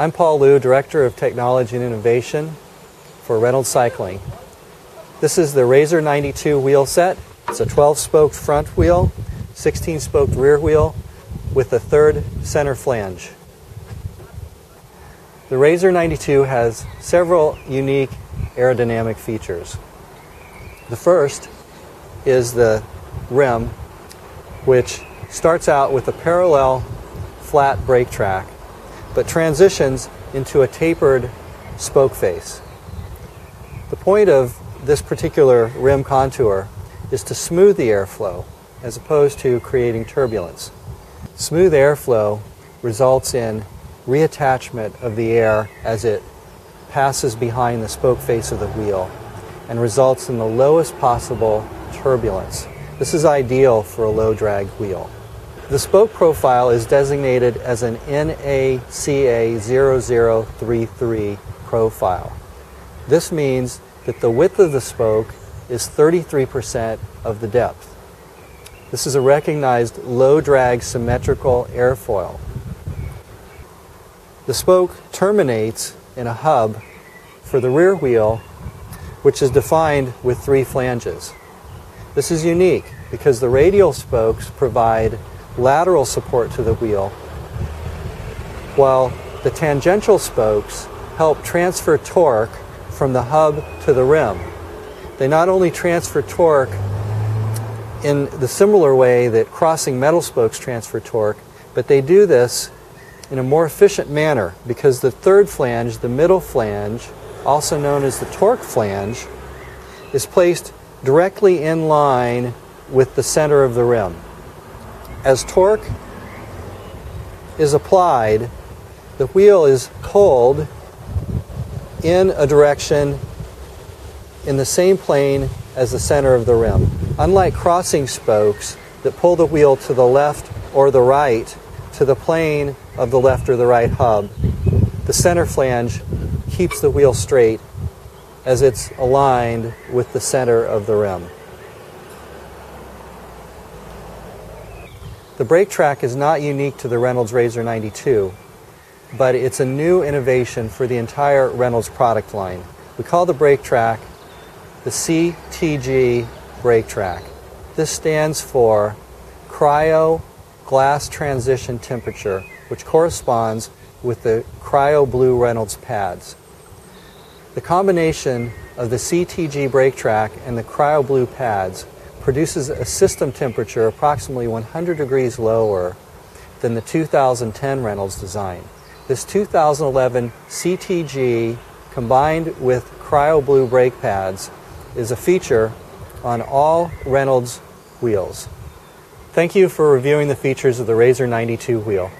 I'm Paul Lew, Director of Technology and Innovation for Reynolds Cycling. This is the RZR 92 wheel set. It's a 12-spoked front wheel, 16-spoked rear wheel with a third center flange. The RZR 92 has several unique aerodynamic features. The first is the rim, which starts out with a parallel flat brake track, but transitions into a tapered spoke face. The point of this particular rim contour is to smooth the airflow as opposed to creating turbulence. Smooth airflow results in reattachment of the air as it passes behind the spoke face of the wheel and results in the lowest possible turbulence. This is ideal for a low drag wheel. The spoke profile is designated as an NACA 0033 profile. This means that the width of the spoke is 33% of the depth. This is a recognized low drag symmetrical airfoil. The spoke terminates in a hub for the rear wheel, which is defined with three flanges. This is unique because the radial spokes provide lateral support to the wheel, while the tangential spokes help transfer torque from the hub to the rim. They not only transfer torque in the similar way that crossing metal spokes transfer torque, but they do this in a more efficient manner because the third flange, the middle flange, also known as the torque flange, is placed directly in line with the center of the rim. As torque is applied, the wheel is pulled in a direction in the same plane as the center of the rim. Unlike crossing spokes that pull the wheel to the left or the right to the plane of the left or the right hub, the center flange keeps the wheel straight as it's aligned with the center of the rim. The brake track is not unique to the Reynolds RZR 92, but it's a new innovation for the entire Reynolds product line. We call the brake track the CTG brake track. This stands for Cryo Glass Transition Temperature, which corresponds with the Cryo Blue Reynolds pads. The combination of the CTG brake track and the Cryo Blue pads produces a system temperature approximately 100 degrees lower than the 2010 Reynolds design. This 2011 CTG combined with Cryo Blue brake pads is a feature on all Reynolds wheels. Thank you for reviewing the features of the RZR 92 wheel.